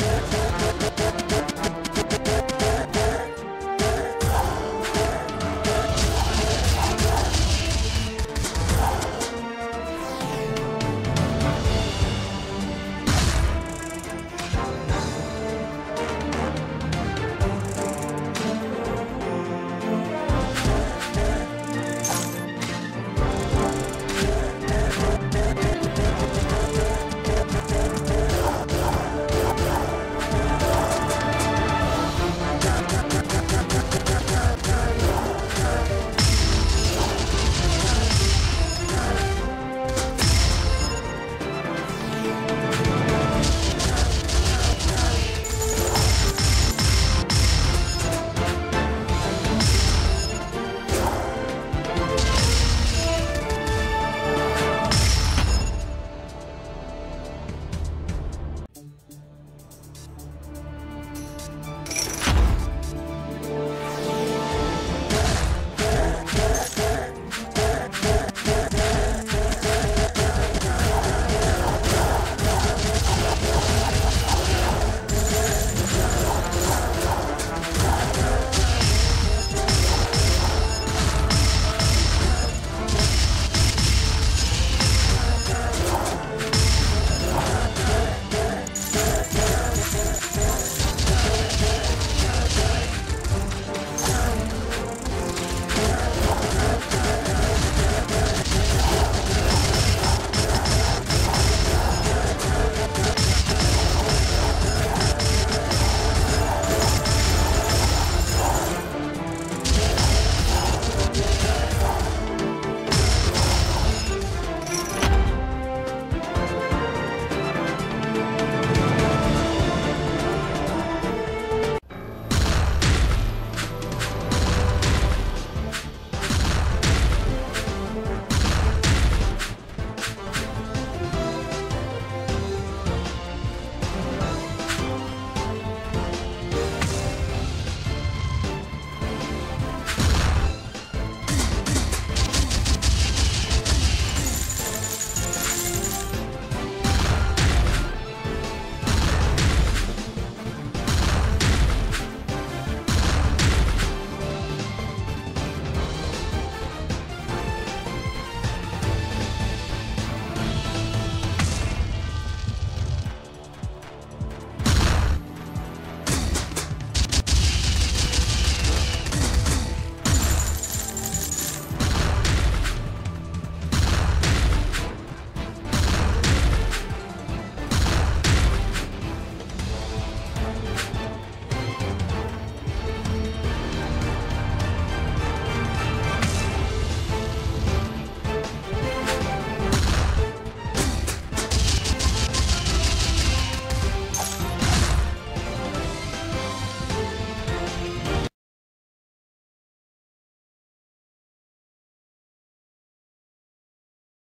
Never